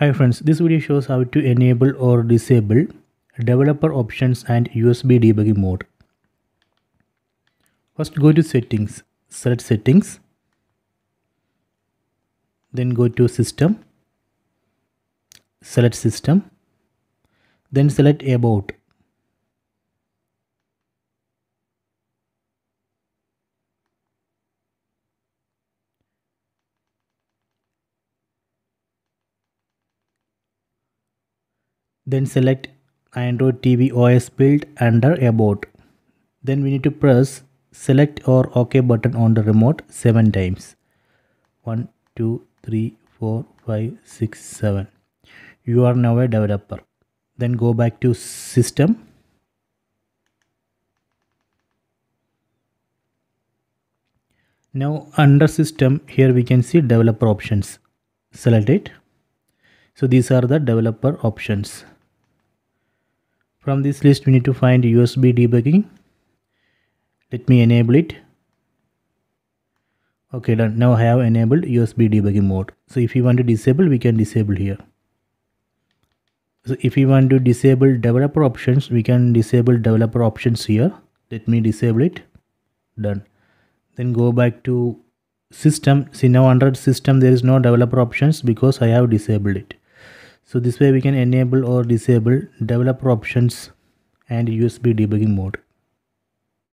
Hi friends, this video shows how to enable or disable developer options and USB debugging mode. First go to settings, select settings, then go to system, select system, then select about. Then select Android TV OS build under about. Then we need to press select or OK button on the remote 7 times. 1, 2, 3, 4, 5, 6, 7. You are now a developer. Then go back to system. Now under system here we can see developer options. Select it. So these are the developer options. From this list we need to find USB debugging. Let me enable it. Okay done. Now I have enabled USB debugging mode. So if you want to disable we can disable here. So if you want to disable developer options we can disable developer options here. Let me disable it. Done. Then go back to system. See now under system there is no developer options because I have disabled it so this way we can enable or disable developer options and USB debugging mode